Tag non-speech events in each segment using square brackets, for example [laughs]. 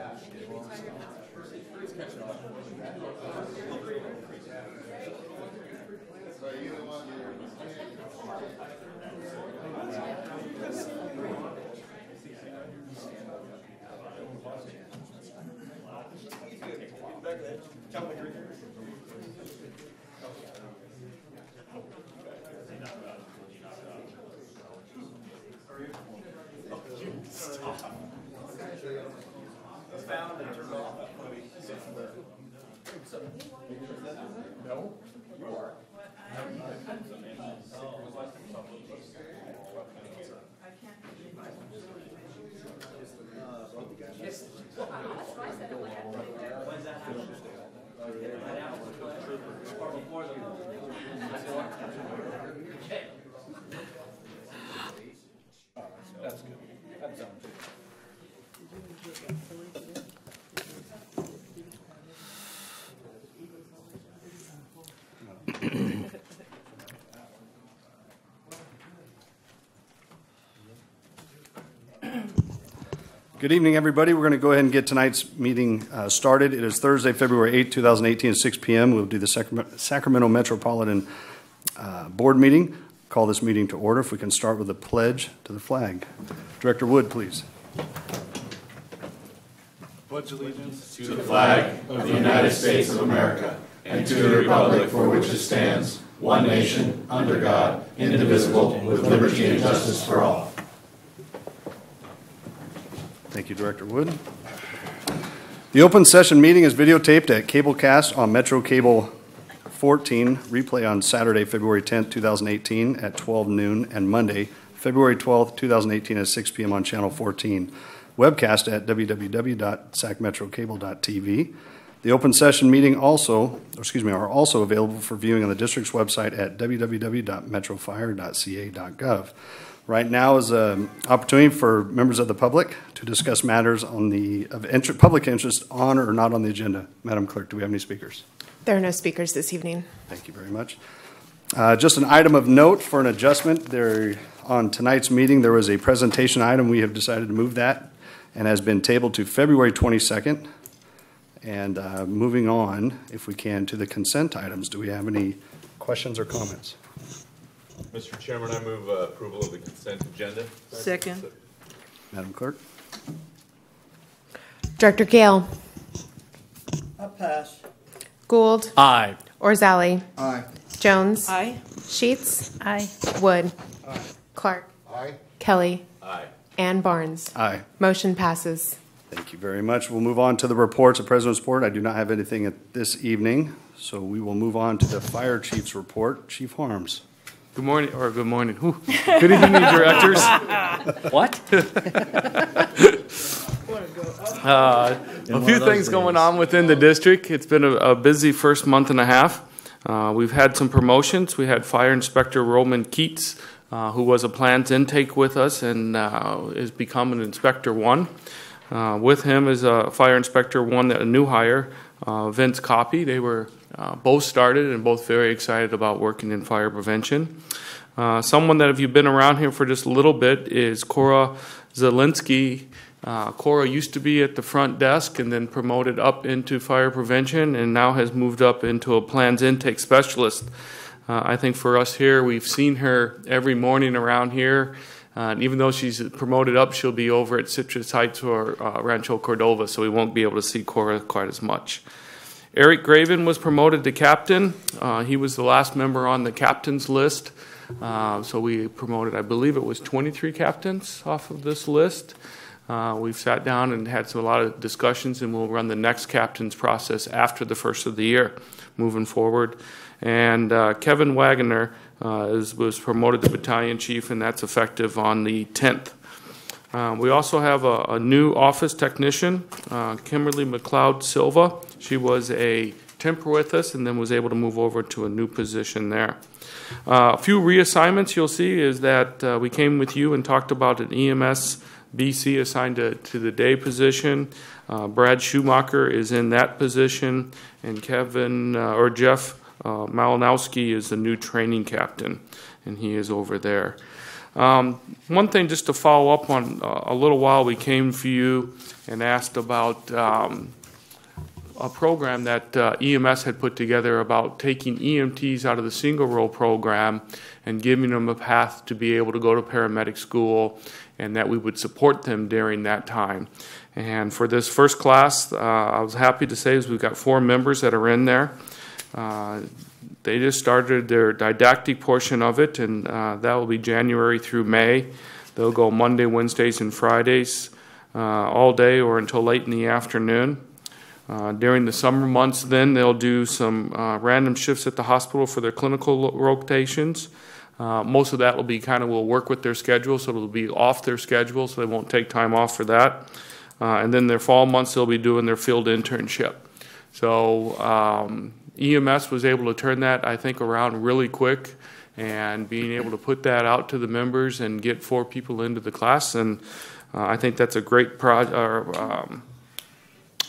So you stop. That's Good evening, everybody. We're going to go ahead and get tonight's meeting uh, started. It is Thursday, February 8, 2018, at 6 p.m. We'll do the Sacram- Sacramento Metropolitan uh, Board meeting. Call this meeting to order. If we can start with a pledge to the flag. Director Wood, please. Pledge allegiance to the flag of the United States of America and to the republic for which it stands, one nation, under God, indivisible, with liberty and justice for all. Thank you, Director Wood. The open session meeting is videotaped at Cablecast on Metro Cable 14, replay on Saturday, February 10th, 2018 at 12 noon, and Monday, February 12th, 2018 at 6 p.m. on Channel 14. Webcast at www.sacmetrocable.tv. The open session meeting also, excuse me, are also available for viewing on the district's website at www.metrofire.ca.gov. Right now is an opportunity for members of the public to discuss matters on the, of inter- public interest on or not on the agenda. Madam Clerk, do we have any speakers? There are no speakers this evening. Thank you very much. Uh, Just an item of note for an adjustment, there, on tonight's meeting, there was a presentation item. We have decided to move that and has been tabled to February 22nd. And uh, moving on, if we can, to the consent items. Do we have any questions or comments? Mr. Chairman, I move uh, approval of the consent agenda. Second. Madam Clerk? Director Gale, I pass. Goold, Aye. Orzalli, Aye. Jones, Aye. Sheets, Aye. Wood, Aye. Clark, Aye. Kelly, Aye. and Barnes. Aye. Motion passes. Thank you very much. We'll move on to the reports of President's Report. I do not have anything at this evening, so we will move on to the Fire Chief's report. Chief Harms. Good morning, or good morning. Whew. Good evening, [laughs] directors. What? [laughs] Uh, a few things going on within the district. It's been a, a busy first month and a half. Uh, we've had some promotions. We had Fire Inspector Roman Keats, uh, who was a plans intake with us and uh, is become an Inspector One. Uh, with him is a Fire Inspector One, a new hire, uh, Vince Copy. They were uh, both started and both very excited about working in fire prevention. Uh, someone that, if you've been around here for just a little bit, is Cora Zelinsky. Uh, Cora used to be at the front desk and then promoted up into fire prevention and now has moved up into a plans intake specialist. Uh, I think for us here, we've seen her every morning around here. Uh, and even though she's promoted up, she'll be over at Citrus Heights or uh, Rancho Cordova, so we won't be able to see Cora quite as much. Eric Graven was promoted to captain. Uh, he was the last member on the captain's list. Uh, so we promoted, I believe it was 23 captains off of this list. Uh, we've sat down and had some, a lot of discussions, and we'll run the next captain's process after the first of the year, moving forward. And uh, Kevin Wagoner uh, is, was promoted to battalion chief, and that's effective on the 10th. Uh, we also have a, a new office technician, uh, Kimberly McLeod Silva. She was a temp with us and then was able to move over to a new position there. Uh, a few reassignments you'll see is that uh, we came with you and talked about an EMS BC assigned to, to the day position. Uh, Brad Schumacher is in that position, and Kevin uh, or Jeff uh, Malinowski is the new training captain, and he is over there. Um, One thing, just to follow up on, uh, a little while, we came for you and asked about um, a program that uh, EMS had put together about taking EMTs out of the single role program and giving them a path to be able to go to paramedic school, and that we would support them during that time. And for this first class, uh, I was happy to say is we've got four members that are in there. Uh, they just started their didactic portion of it, and uh, that will be January through May. They'll go Monday, Wednesdays, and Fridays uh, all day or until late in the afternoon. Uh, during the summer months, then they'll do some uh, random shifts at the hospital for their clinical rotations. Uh, most of that will be kind of will work with their schedule, so it'll be off their schedule, so they won't take time off for that. Uh, and then their fall months, they'll be doing their field internship. So um, EMS was able to turn that, I think, around really quick, and being able to put that out to the members and get four people into the class, and uh, I think that's a great pro- um,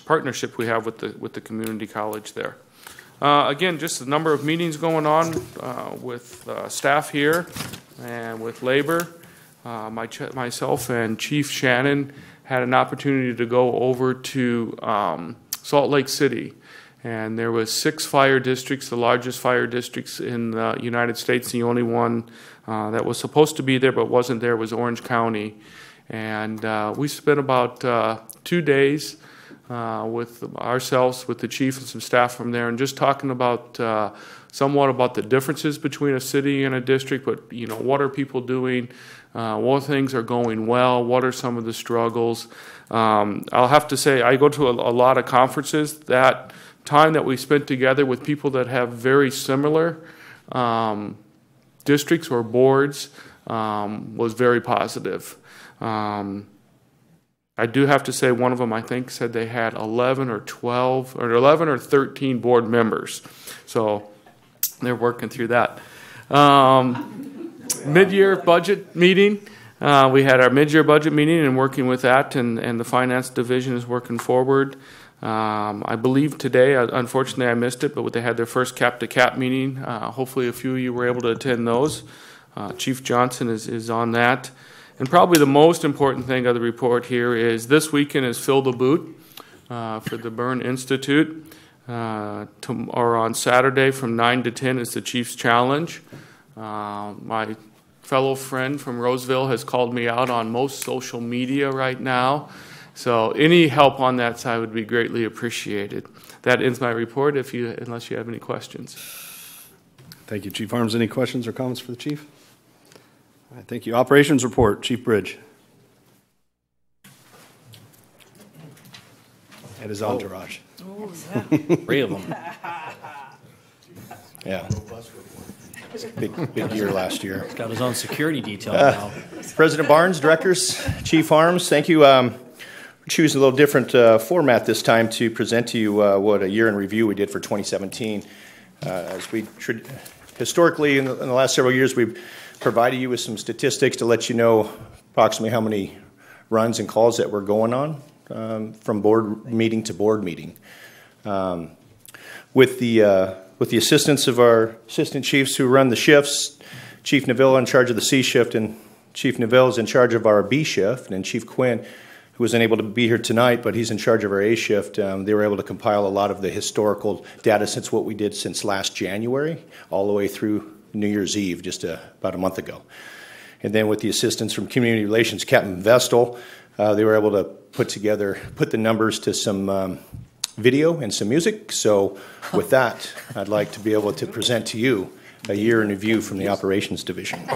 partnership we have with the with the community college there. Uh, again, just the number of meetings going on uh, with uh, staff here and with labor. Uh, my myself and Chief Shannon had an opportunity to go over to um, Salt Lake City, and there was six fire districts, the largest fire districts in the United States. The only one uh, that was supposed to be there but wasn't there was Orange County, and uh, we spent about uh, two days uh, with ourselves, with the chief and some staff from there, and just talking about uh, somewhat about the differences between a city and a district. But you know, what are people doing? Uh, what things are going well? What are some of the struggles? Um, I'll have to say, I go to a, a lot of conferences. That time that we spent together with people that have very similar um, districts or boards um, was very positive. Um, I do have to say, one of them I think said they had 11 or 12 or 11 or 13 board members, so they're working through that. Um, mid-year budget meeting. Uh, we had our mid-year budget meeting and working with that, and, and the finance division is working forward. Um, I believe today, uh, unfortunately, I missed it, but they had their first cap-to-cap meeting. Uh, hopefully, a few of you were able to attend those. Uh, Chief Johnson is, is on that. And probably the most important thing of the report here is this weekend is Fill the Boot uh, for the Burn Institute. Uh, to, or on Saturday from 9 to 10 is the Chiefs Challenge. Uh, my fellow friend from Roseville has called me out on most social media right now. So any help on that side would be greatly appreciated. That ends my report. If you, unless you have any questions. Thank you, Chief Harms. Any questions or comments for the chief? All right, thank you. Operations report, Chief Bridge. And his entourage. [laughs] Three of them. Yeah. Big, big year last year. Got his own security detail now. President Barnes, directors, Chief Harms, thank you. Um, we choose a little different uh, format this time to present to you uh, what a year in review we did for 2017. Uh, as we tr- historically, in the, in the last several years, we've provided you with some statistics to let you know approximately how many runs and calls that were going on um, from board meeting to board meeting. Um, with the uh, with the assistance of our assistant chiefs who run the shifts, Chief Neville in charge of the C shift, and Chief Neville is in charge of our B shift, and Chief Quinn, who wasn't able to be here tonight, but he's in charge of our A shift. Um, they were able to compile a lot of the historical data since what we did since last January, all the way through New Year's Eve, just uh about a month ago. And then with the assistance from Community Relations, Captain Vestal, uh, they were able to put together, put the numbers to some um, video and some music. So with that, I'd like to be able to present to you a year in review from the Operations Division.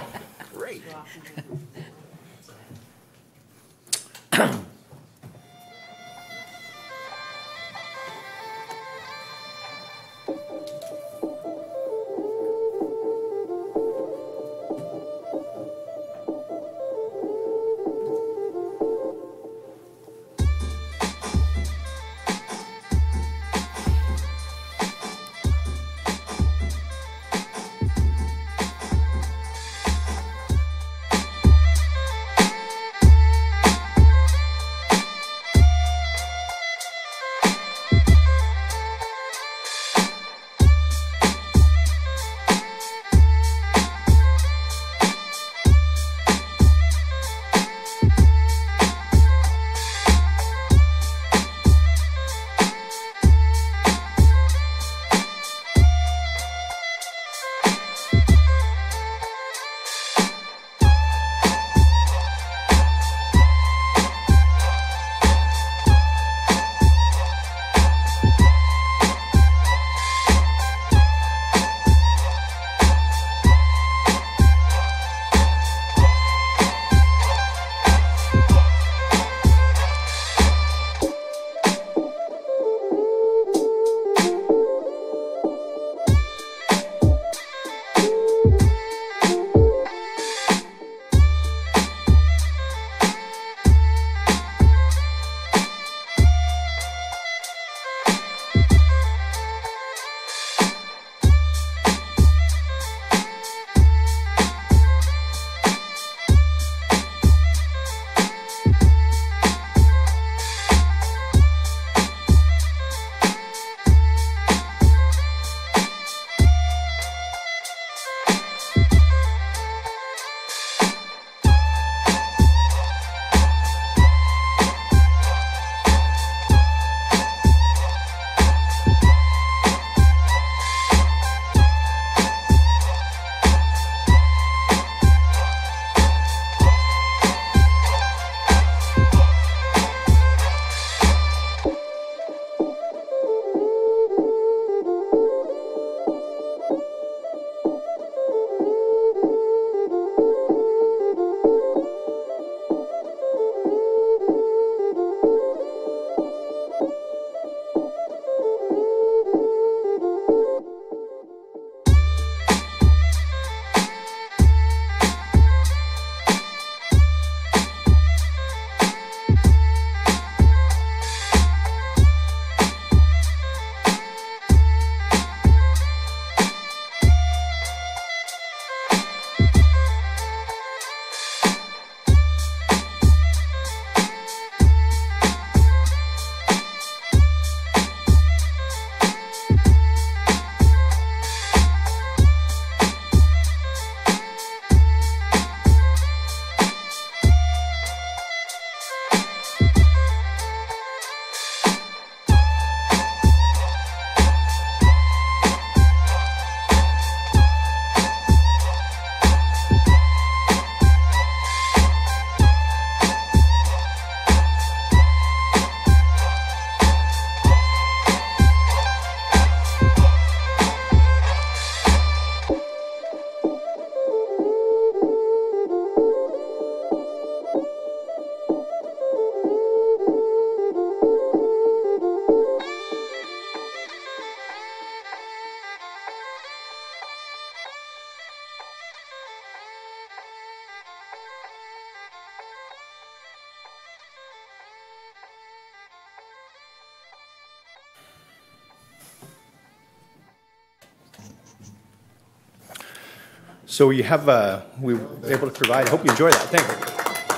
So you have, uh, we were able to provide, I hope you enjoy that. Thank you.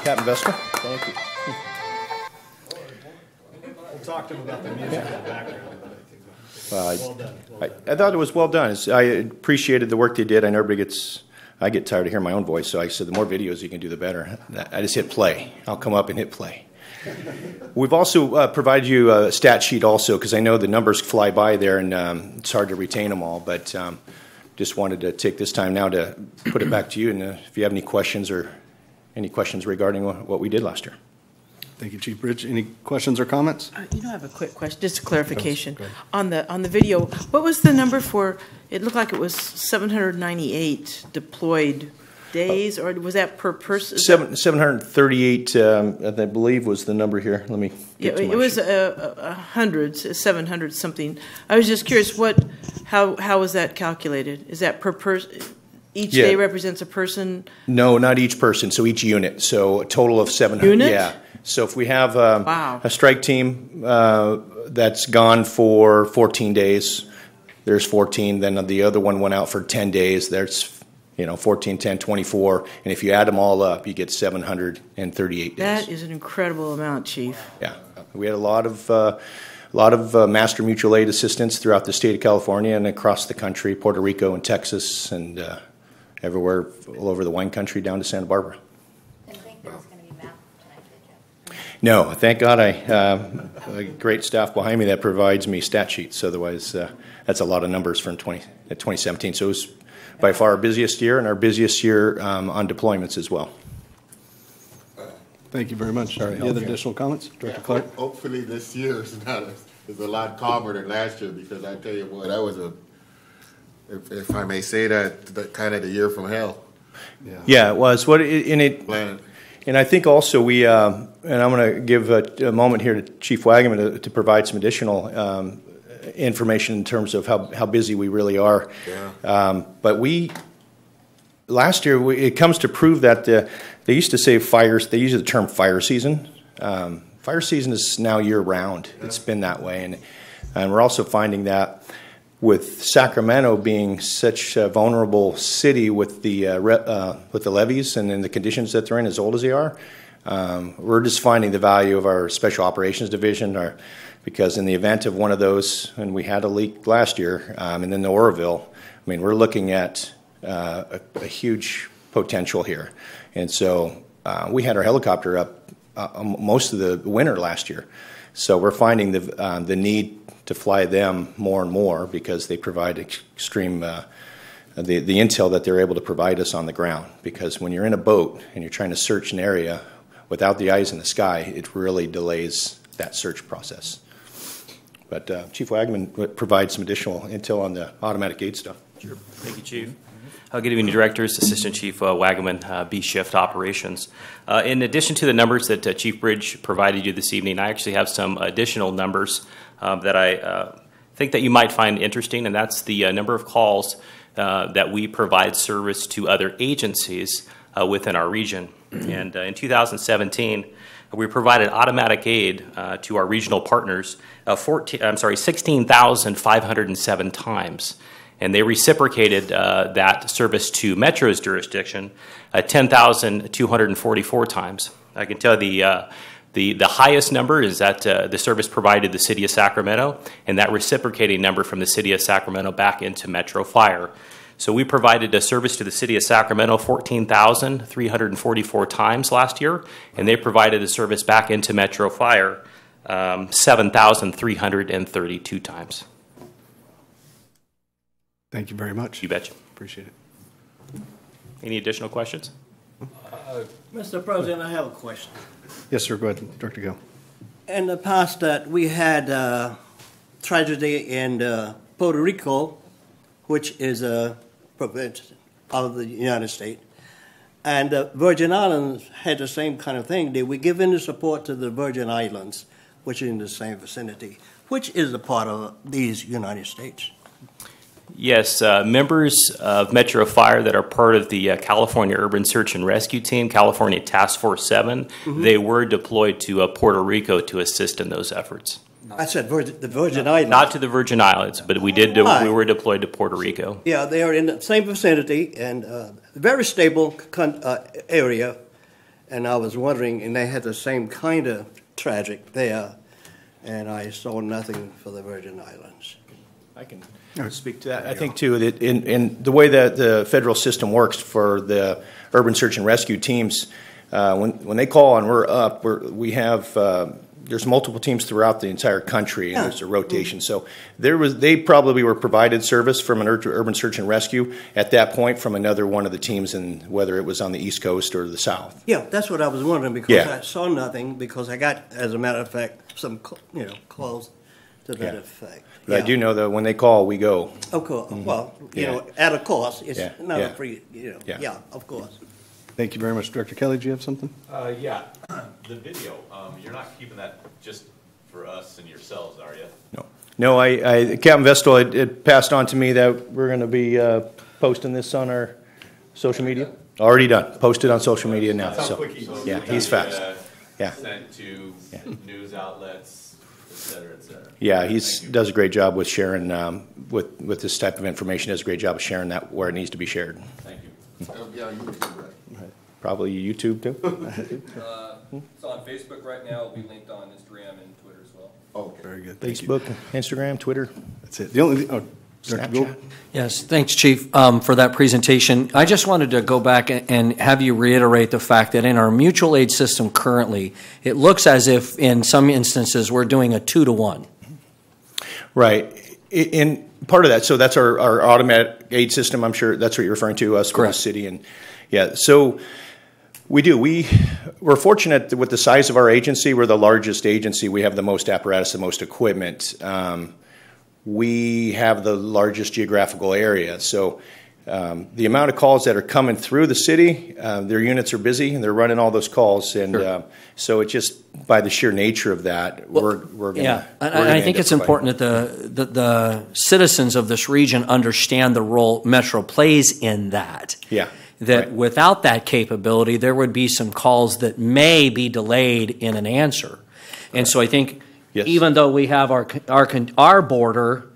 Captain Vestal, thank you. We'll talk to him about the music in the background. Well, I, I, I thought it was well done. It's, I appreciated the work they did. I know everybody gets, I get tired of hearing my own voice, so I said the more videos you can do, the better. I just hit play. I'll come up and hit play. We've also uh, provided you a stat sheet also because I know the numbers fly by there and um, it's hard to retain them all. But um, just wanted to take this time now to put it back to you. And uh, if you have any questions or any questions regarding what, what we did last year. Thank you, Chief Bridge. Any questions or comments? Uh, You know, I have a quick question, just a clarification. On the, on the video, what was the number for, it looked like it was 798 deployed days, or was that per person? Seven, 738, um, I believe, was the number here. Let me Yeah, get to my it was a, a hundred, seven hundred something. I was just curious, what, how, how was that calculated? Is that per person, each Yeah. day represents a person? No, not each person, so each unit. So a total of 700. Yeah. So if we have um, Wow. a strike team uh, that's gone for 14 days, there's 14. Then the other one went out for 10 days. There's, you know, 14, 10, 24. And if you add them all up, you get 738 days. That is an incredible amount, chief. Yeah, we had a lot of, uh, a lot of uh, master mutual aid assistance throughout the state of California and across the country, Puerto Rico and Texas, and uh, everywhere all over the wine country down to Santa Barbara. Didn't think there was going to be math tonight, did you? No, thank God I um, a great staff behind me that provides me stat sheets. Otherwise, uh, that's a lot of numbers from 20, uh, 2017. So it was by far our busiest year and our busiest year um, on deployments as well. Thank you very much. Sorry, Any other additional comments? Director Clark? Hopefully this year is not, a- is a lot calmer than last year, because I tell you what, that was a, if, if I may say that, that kind of the year from hell. Yeah, it was. What it, and it Planet. And I think also we, um, and I'm going to give a, a moment here to Chief Wagaman to, to provide some additional um, information in terms of how, how busy we really are. Yeah. Um, but we, last year, we, it comes to prove that the, they used to say fires, they use the term fire season. Um, fire season is now year round. It's been that way. And, and we're also finding that with Sacramento being such a vulnerable city with the uh, re- uh, with the levees and in the conditions that they're in, as old as they are, we're just finding the value of our special operations division. Because in the event of one of those, and we had a leak last year, um, and then the Oroville, I mean, we're looking at uh, a, huge potential here, and so uh, we had our helicopter up uh, um, most of the winter last year. So we're finding the um, the need to fly them more and more because they provide extreme the the intel that they're able to provide us on the ground. Because when you're in a boat and you're trying to search an area without the eyes in the sky, it really delays that search process. But uh, Chief Wagaman would provide some additional intel on the automatic gate stuff. Thank you, Chief. Uh, Good evening, Directors, Assistant Chief uh, Wagaman, uh, B Shift Operations. Uh, In addition to the numbers that uh, Chief Bridge provided you this evening, I actually have some additional numbers uh, that I uh, think that you might find interesting, and that's the number of calls that we provide service to other agencies within our region. And uh, in 2017, we provided automatic aid uh, to our regional partners uh, 14, I'm sorry, 16,507 times. And they reciprocated uh, that service to Metro's jurisdiction uh, 10,244 times. I can tell the, uh, the, the highest number is that uh, the service provided the city of Sacramento, and that reciprocating number from the city of Sacramento back into Metro Fire. So we provided a service to the city of Sacramento 14,344 times last year, and they provided a service back into Metro Fire um, 7,332 times. Thank you very much. You betcha. Appreciate it. Any additional questions? Mr. President, I have a question. Yes, sir. Go ahead, Director Go. In the past, that we had uh, tragedy in uh, Puerto Rico, which is a province of the United States, and the Virgin Islands had the same kind of thing. They were giving the support to the Virgin Islands, which is in the same vicinity, which is a part of these United States. Yes, uh, members of Metro Fire that are part of the uh, California Urban Search and Rescue Team, California Task Force 7, they were deployed to uh, Puerto Rico to assist in those efforts. I said Virgin, the Virgin Islands. Not to the Virgin Islands, but we did, Why? we were deployed to Puerto Rico. Yeah, they are in the same vicinity and uh, very stable con- uh, area. And I was wondering, and they had the same kind of tragic there, and I saw nothing for the Virgin Islands. I can speak to that. I think too, that in, in the way that the federal system works for the urban search and rescue teams, uh, when, when they call and we're up, we're, we have, uh, there's multiple teams throughout the entire country and there's a rotation. So there was, they probably were provided service from an urban search and rescue at that point from another one of the teams and whether it was on the East Coast or the South. Yeah, that's what I was wondering because Yeah. I saw nothing because I got, as a matter of fact, some you know calls to that Yeah. effect. But I do know that when they call, we go. Of course. Mm-hmm. Well, you Yeah. know, at a cost. It's Yeah, not yeah. a free. You know. Yeah. Yeah. Of course. Thank you very much. Director Kelly, do you have something? Uh, yeah, [clears throat] the video, um, you're not keeping that just for us and yourselves, are you? No, no. I, I Captain Vestal had, had passed on to me that we're going to be uh, posting this on our social media. Already done. Posted on social media now. That's how So, quick he- yeah, he's fast. Uh, Yeah. Sent to news outlets, et cetera, et cetera. Yeah, he's Thank you. does a great job with sharing um, with with this type of information. Does a great job of sharing that where it needs to be shared. Thank you. Yeah, you can do that. Probably YouTube too. [laughs] Uh, It's on Facebook right now, it'll be linked on Instagram and Twitter as well. Okay. Very good. Thank you. Facebook, Instagram, Twitter. That's it. The only, oh, Snapchat. Yes, thanks, Chief, um, for that presentation. I just wanted to go back and- and have you reiterate the fact that in our mutual aid system currently, it looks as if in some instances, we're doing a two to one. Right. I- In part of that, so that's our, our automatic aid system. I'm sure that's what you're referring to, us for the city. And yeah, so we do. We, we're fortunate with the size of our agency. We're the largest agency. We have the most apparatus, the most equipment. Um, we have the largest geographical area. So um, the amount of calls that are coming through the city, uh, their units are busy and they're running all those calls. And uh, so it just, by the sheer nature of that, we're, we're going Yeah, and and I think it's important that the, the, the citizens of this region understand the role Metro plays in that. Yeah. That right. without that capability, there would be some calls that may be delayed in an answer. And so I think, Yes. even though we have our, our, our border,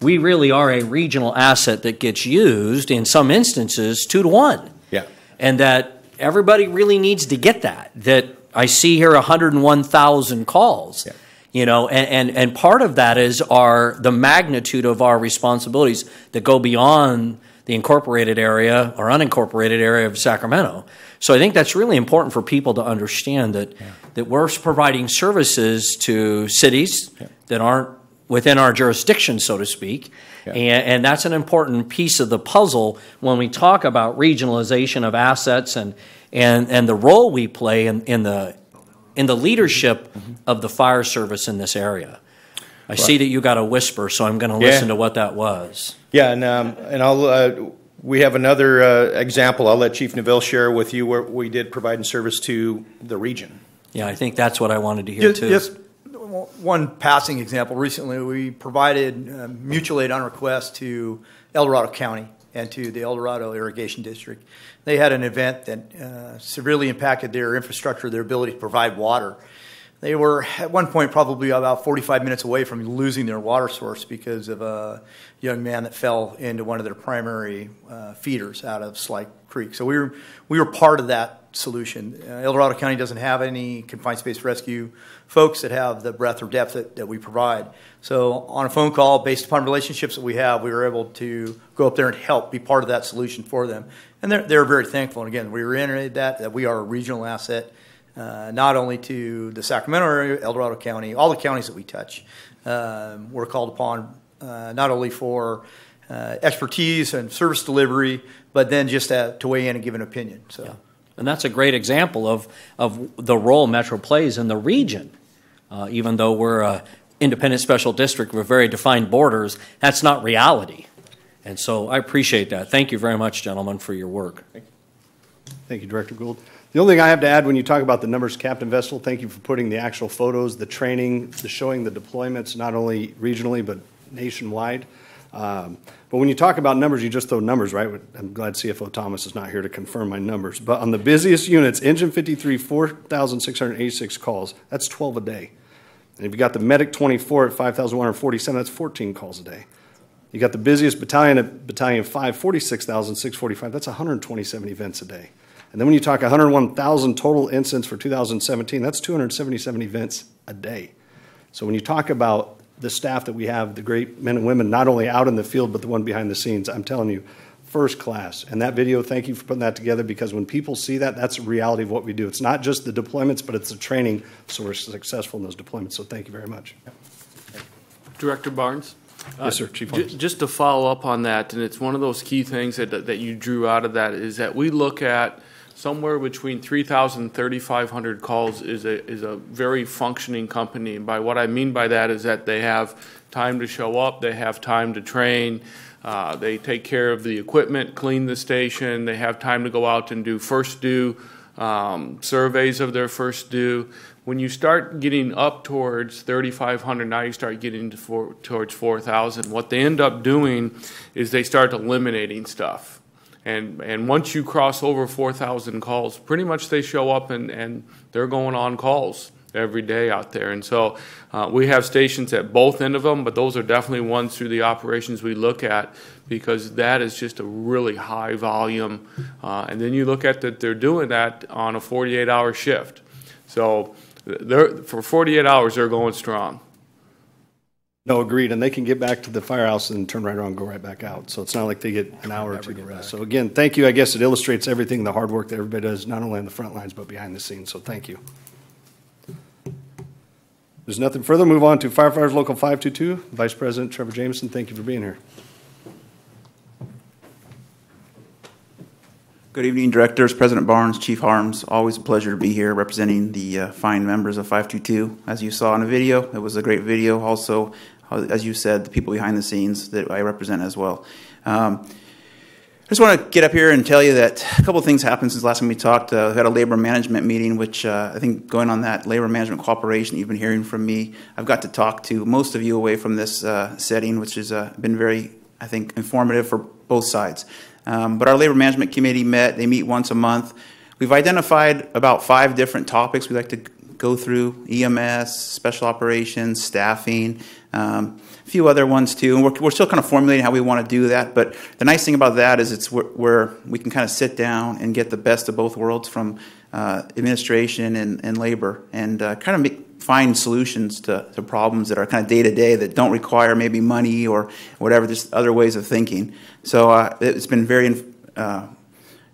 we really are a regional asset that gets used in some instances two to one Yeah. and that everybody really needs to get that. That I see here 101,000 calls. Yeah. You know, and, and, and part of that is our the magnitude of our responsibilities that go beyond the incorporated area or unincorporated area of Sacramento. So I think that's really important for people to understand that that we're providing services to cities that aren't within our jurisdiction, so to speak. Yeah. And, and that's an important piece of the puzzle when we talk about regionalization of assets and, and, and the role we play in, in, the, in the leadership Mm-hmm. of the fire service in this area. I see that you got a whisper, so I'm going to Yeah. listen to what that was. Yeah, and um, and I'll uh, we have another uh, example. I'll let Chief Neville share with you where we did providing service to the region. Yeah, I think that's what I wanted to hear Just, too. just one passing example. Recently, we provided uh, mutual aid on request to El Dorado County and to the El Dorado Irrigation District. They had an event that uh, severely impacted their infrastructure, their ability to provide water. They were at one point probably about 45 minutes away from losing their water source because of a young man that fell into one of their primary uh, feeders out of Sly Creek. So we were we were part of that solution. Uh, El Dorado County doesn't have any confined space rescue folks that have the breadth or depth that, that we provide. So on a phone call, based upon relationships that we have, we were able to go up there and help be part of that solution for them. And they're, they're very thankful. And again, we reiterated that, that we are a regional asset uh, not only to the Sacramento area, El Dorado County, all the counties that we touch. Um, we're called upon uh, not only for uh, expertise and service delivery, but then just to, to weigh in and give an opinion. So, And that's a great example of, of the role Metro plays in the region. Uh, even though we're a independent special district with very defined borders, that's not reality. And so I appreciate that. Thank you very much, gentlemen, for your work. Thank you, Director Goold. The only thing I have to add when you talk about the numbers, Captain Vestal, thank you for putting the actual photos, the training, the showing the deployments, not only regionally, but nationwide. Um, But when you talk about numbers, you just throw numbers, right? I'm glad CFO Thomas is not here to confirm my numbers. But on the busiest units, Engine 53, 4,686 calls. That's 12 a day. And if you got the medic 24 at 5,147, that's 14 calls a day. You got the busiest battalion at Battalion 5, 46,645, that's 127 events a day. And then when you talk 101,000 total incidents for 2017, that's 277 events a day. So when you talk about the staff that we have, the great men and women, not only out in the field, but the one behind the scenes, I'm telling you, first class. And that video, thank you for putting that together because when people see that, that's the reality of what we do. It's not just the deployments, but it's the training, so we're successful in those deployments. So thank you very much. Director Barnes? Yes, sir, Chief ju- Just to follow up on that, and it's one of those key things that, that you drew out of that, is that we look at somewhere between 3,000 and 3,500 calls is a, is a very functioning company. And by what I mean by that is that they have time to show up, they have time to train, uh, they take care of the equipment, clean the station, they have time to go out and do first due um, surveys of their first due. When you start getting up towards 3,500, now you start getting to four, towards 4,000. What they end up doing is they start eliminating stuff. And, and once you cross over 4,000 calls, pretty much they show up and, and they're going on calls every day out there. And so uh, we have stations at both end of them, but those are definitely ones through the operations we look at because that is just a really high volume. Uh, and then you look at that they're doing that on a 48 hour shift. So for 48 hours, they're going strong. No, agreed, and they can get back to the firehouse and turn right around and go right back out. So it's not like they get an hour or two to rest. So again, thank you. I guess it illustrates everything, the hard work that everybody does, not only on the front lines, but behind the scenes. So thank you. There's nothing further. Move on to firefighters local 522. Vice President Trevor Jameson, thank you for being here. Good evening, Directors, President Barnes, Chief Harms. Always a pleasure to be here representing the uh, fine members of 522. As you saw in the video, it was a great video. Also, as you said, the people behind the scenes that I represent as well. Um, I just want to get up here and tell you that a couple of things happened since last time we talked. Uh, we had a labor management meeting, which uh, I think going on that labor management cooperation you've been hearing from me, I've got to talk to most of you away from this uh, setting, which has uh, been very, I think, informative for both sides. Um, but our labor management committee met. They meet once a month. We've identified about five different topics we'd like to go through: EMS, special operations, staffing, um, a few other ones too. And we're, we're still kind of formulating how we want to do that. But the nice thing about that is it's where, where we can kind of sit down and get the best of both worlds from uh, administration and, and labor, and uh, kind of make find solutions to, to problems that are kind of day to day that don't require maybe money or whatever, just other ways of thinking. So uh, it's been very uh,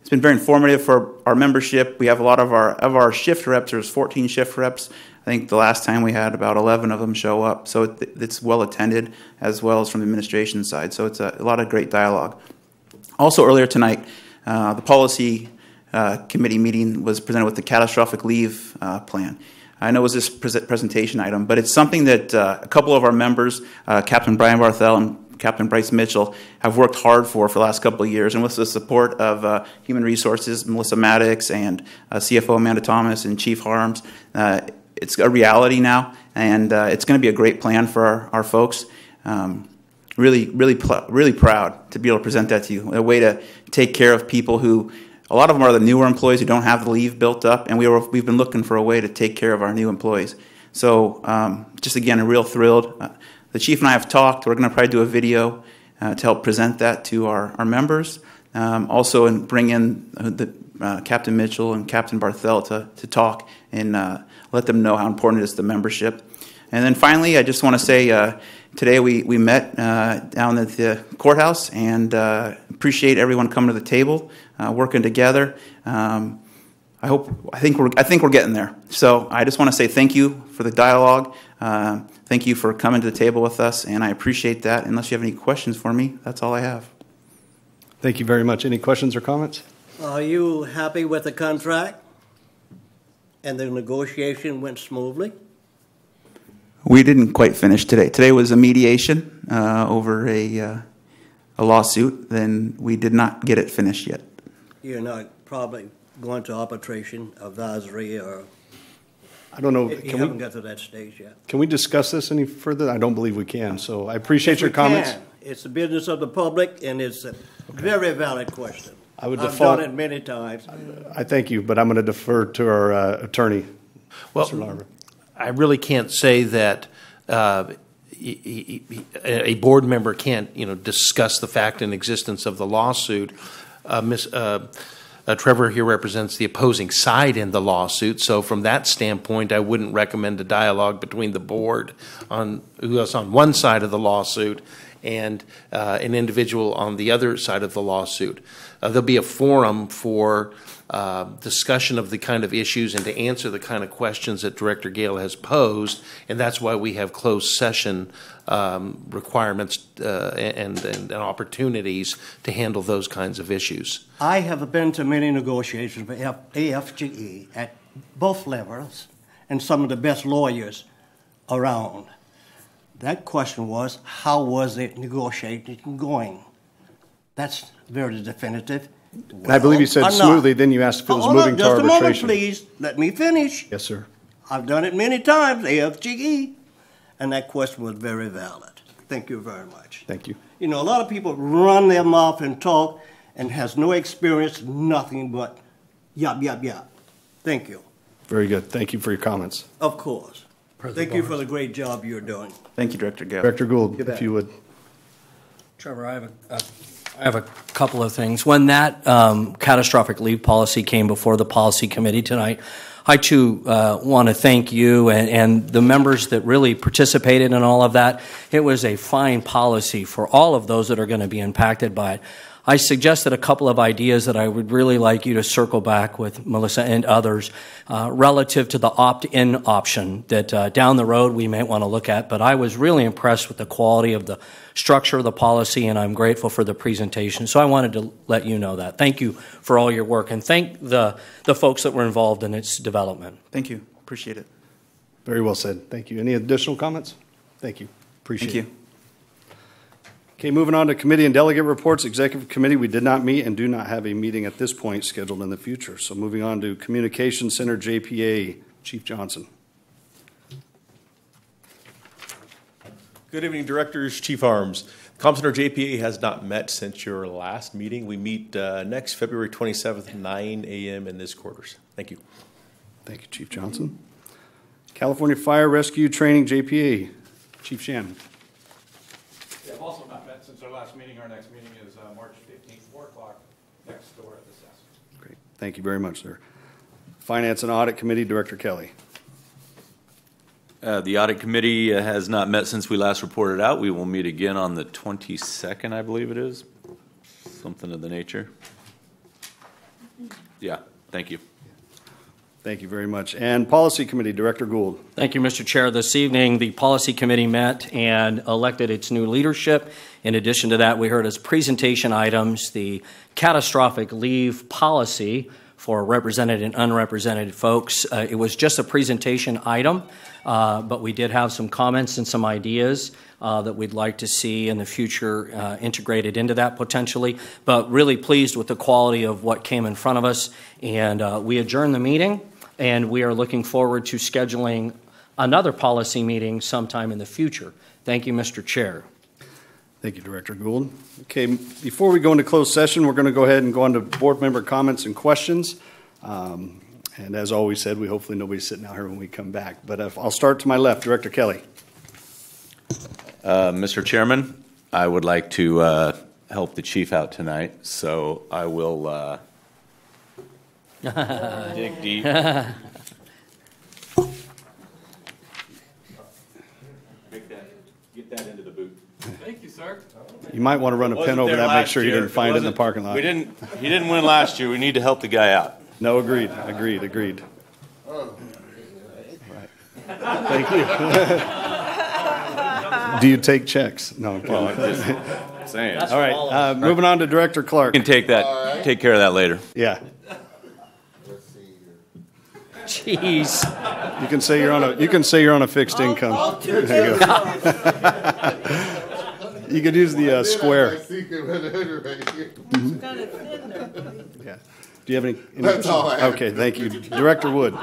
it's been very informative for our membership. We have a lot of our of our shift reps. There's 14 shift reps. I think the last time we had about 11 of them show up. So it, it's well attended as well as from the administration side. So it's a, a lot of great dialogue. Also earlier tonight, uh, the policy uh, committee meeting was presented with the catastrophic leave uh, plan. I know it was this pre- presentation item, but it's something that uh, a couple of our members, uh, Captain Brian Barthel and Captain Bryce Mitchell, have worked hard for for the last couple of years. And with the support of uh, Human Resources, Melissa Maddox, and CFO Amanda Thomas, and Chief Harms, it's a reality now, and uh, it's going to be a great plan for our, our folks. Um, really, really, really proud to be able to present that to you. A way to take care of people who a lot of them are the newer employees who don't have the leave built up, and we were, we've been looking for a way to take care of our new employees. So, um, just again, a real thrilled. Uh, the chief and I have talked. We're going to probably do a video uh, to help present that to our, our members. Um, also, and bring in the, uh, Captain Mitchell and Captain Barthel to, to talk and uh, let them know how important it is to membership. And then finally, I just want to say uh, today we, we met uh, down at the courthouse and uh, appreciate everyone coming to the table, uh, working together. Um, I hope I think we're I think we're getting there. So I just want to say thank you for the dialogue. Uh, thank you for coming to the table with us, and I appreciate that. Unless you have any questions for me, that's all I have. Thank you very much. Any questions or comments? Are you happy with the contract? And the negotiation went smoothly? We didn't quite finish today. Today was a mediation uh, over a, uh, a lawsuit. Then we did not get it finished yet. You're not probably going to arbitration, advisory, or I don't know. you Can haven't we, got to that stage yet. can we discuss this any further? I don't believe we can. So I appreciate Yes, your we comments. can. It's the business of the public, and it's a very valid question. I would I've default- done it many times. I thank you, but I'm going to defer to our uh, attorney, Well, Mr. Larver. I really can't say that uh, y- y- y- a board member can't, you know, discuss the fact and existence of the lawsuit. Uh, Ms., uh, uh, Trevor here represents the opposing side in the lawsuit, so from that standpoint, I wouldn't recommend a dialogue between the board on who is on one side of the lawsuit and uh, an individual on the other side of the lawsuit. Uh, there'll be a forum for uh, discussion of the kind of issues and to answer the kind of questions that Director Gale has posed, and that's why we have closed session um, requirements uh, and, and, and opportunities to handle those kinds of issues. I have been to many negotiations with AFGE at both levels and some of the best lawyers around. That question was, how was it negotiating going? That's very definitive. And I believe you said Well, smoothly, then you asked if it was Hold on moving to Just a moment, please. Let me finish. Yes, sir. I've done it many times, AFGE, and that question was very valid. Thank you very much. Thank you. You know, a lot of people run their mouth and talk and has no experience, nothing but yap, yap, yap. Thank you. Very good. Thank you for your comments. Of course. Thank you for the great job you're doing. Thank you, Director Gale. Director Goold, You if you would. Trevor, I have a, a, I have a couple of things. When that um, catastrophic leave policy came before the policy committee tonight, I too uh, want to thank you and, and the members that really participated in all of that. It was a fine policy for all of those that are going to be impacted by it. I suggested a couple of ideas that I would really like you to circle back with Melissa and others uh, relative to the opt-in option that uh, down the road we may want to look at. But I was really impressed with the quality of the structure of the policy, and I'm grateful for the presentation. So I wanted to let you know that. Thank you for all your work, and thank the the folks that were involved in its development. Thank you. Appreciate it. Very well said. Thank you. Any additional comments? Thank you. Appreciate Thank it. You. Okay, moving on to committee and delegate reports. Executive committee, we did not meet and do not have a meeting at this point scheduled in the future. So moving on to Communication Center JPA, Chief Johnson. Good evening, Directors, Chief Harms. Com Center JPA has not met since your last meeting. We meet uh, next February 27th, 9 a.m. in this quarters. Thank you. Thank you, Chief Johnson. California Fire Rescue Training JPA, Chief Shannon. Yeah, I've also not met since our last meeting. Our next meeting is uh, March 15th, 4 o'clock, next door at the SAS. Great. Thank you very much, sir. Finance and Audit Committee, Director Kelly. Uh, The audit committee uh, has not met since we last reported out. We will meet again on the 22nd, I believe it is, something of the nature. Yeah, thank you. Thank you very much. And Policy Committee, Director Goold. Thank you, Mr. Chair. This evening, the Policy Committee met and elected its new leadership. In addition to that, we heard as presentation items the catastrophic leave policy for represented and unrepresented folks. Uh, it was just a presentation item, uh, but we did have some comments and some ideas uh, that we'd like to see in the future uh, integrated into that potentially. But really pleased with the quality of what came in front of us. And uh, we adjourned the meeting, and we are looking forward to scheduling another policy meeting sometime in the future. Thank you, Mr. Chair. Thank you, Director Goold. Okay, before we go into closed session, we're going to go ahead and go on to board member comments and questions. Um, And as always said, we hopefully nobody's sitting out here when we come back. But if, I'll start to my left, Director Kelly. Uh, Mr. Chairman, I would like to uh, help the chief out tonight, so I will uh, [laughs] dig deep. [laughs] Make that, get that into the boot. Thank you, sir. You might want to run a pin over that, make sure you didn't find it in the parking lot. We didn't, he didn't win last year, we need to help the guy out. No, agreed, agreed, agreed. Thank you. [laughs] Do you take checks? No. I'm Well, I'm kidding. just saying. All right, uh, moving on to Director Clark. You can take that, take care of that later. Yeah. Jeez. You can say you're on a, you can say you're on a fixed income. There you go. [laughs] You could use the uh, square. Yeah. Do you have any? any- That's all I have. Okay, thank you. Director Wood.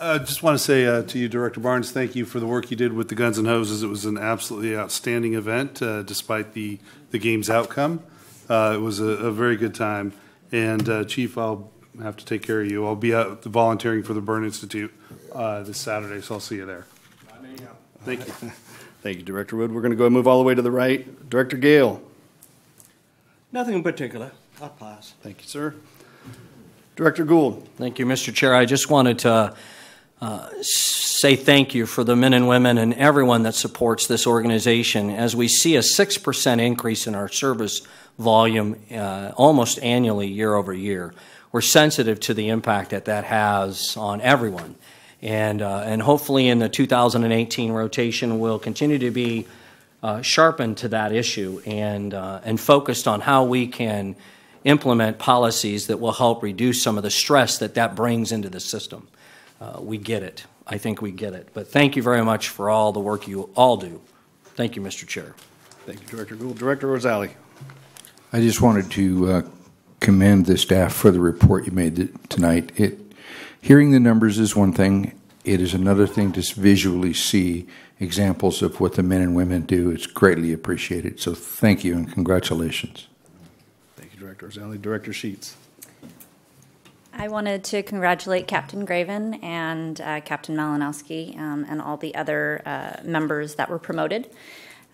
I just want to say uh, to you, Director Barnes, thank you for the work you did with the Guns and Hoses. It was an absolutely outstanding event, uh, despite the, the game's outcome. Uh, it was a, a very good time. And uh, Chief, I'll have to take care of you. I'll be out volunteering for the Burn Institute uh, this Saturday, so I'll see you there. Thank you. Thank you, Director Wood. We're going to go and move all the way to the right. Director Gale. Nothing in particular. I'll pass. Thank you, sir. Director Goold. Thank you, Mr. Chair. I just wanted to uh, say thank you for the men and women and everyone that supports this organization as we see a 6% increase in our service volume uh, almost annually year over year. We're sensitive to the impact that that has on everyone. And, uh, and hopefully in the 2018 rotation, we'll continue to be uh, sharpened to that issue and, uh, and focused on how we can implement policies that will help reduce some of the stress that that brings into the system. Uh, we get it. I think we get it. But thank you very much for all the work you all do. Thank you, Mr. Chair. Thank you, Director Goold. Director Orzalli. I just wanted to uh, commend the staff for the report you made tonight. It, hearing the numbers is one thing. It is another thing to visually see examples of what the men and women do. It's greatly appreciated. So thank you and congratulations. Thank you, Director Orzalli. Director Sheets. I wanted to congratulate Captain Graven and uh, Captain Malinowski um, and all the other uh, members that were promoted.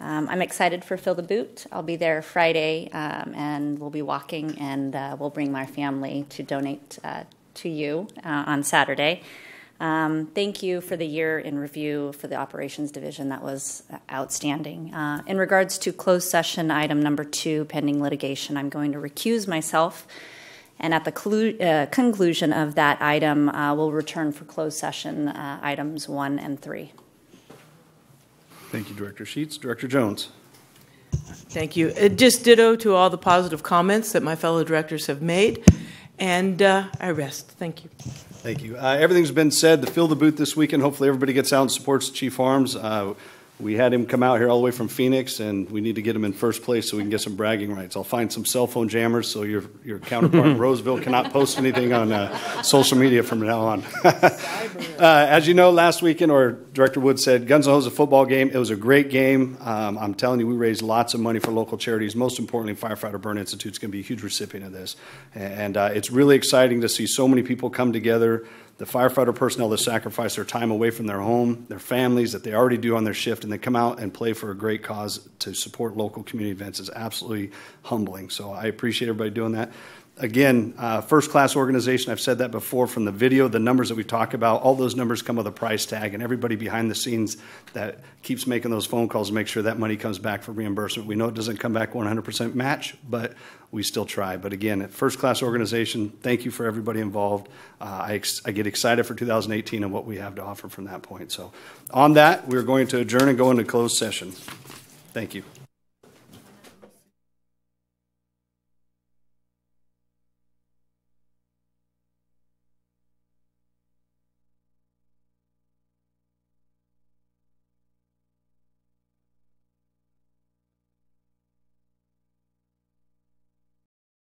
Um, I'm excited for Fill the Boot. I'll be there Friday um, and we'll be walking and uh, we'll bring my family to donate uh, to you uh, on Saturday. Um, thank you for the year in review for the operations division. That was outstanding. Uh, in regards to closed session item number two, pending litigation, I'm going to recuse myself. And at the clu- uh, conclusion of that item, uh, we'll return for closed session uh, items one and three. Thank you, Director Sheets. Director Jones. Thank you. Uh, Just ditto to all the positive comments that my fellow directors have made, and uh, I rest. Thank you. Thank you. Uh, everything's been said. The fill the boot this weekend. Hopefully, everybody gets out and supports Chief Harms. Uh, we had him come out here all the way from Phoenix, and we need to get him in first place so we can get some bragging rights. I'll find some cell phone jammers so your your counterpart in [laughs] Roseville cannot post anything on uh, social media from now on. [laughs] Uh, as you know, last weekend, or Director Wood said, Guns and Hoses a football game. It was a great game. Um, I'm telling you, we raised lots of money for local charities. Most importantly, Firefighter Burn Institute is going to be a huge recipient of this, and uh, it's really exciting to see so many people come together the firefighter personnel that sacrifice their time away from their home, their families that they already do on their shift, and they come out and play for a great cause to support local community events is absolutely humbling. So I appreciate everybody doing that. Again, uh, first class organization, I've said that before from the video, the numbers that we talk about, all those numbers come with a price tag, and everybody behind the scenes that keeps making those phone calls to make sure that money comes back for reimbursement. We know it doesn't come back 100% match, but we still try. But again, first class organization, thank you for everybody involved. Uh, I, ex- I get excited for 2018 and what we have to offer from that point. So, on that, we're going to adjourn and go into closed session. Thank you.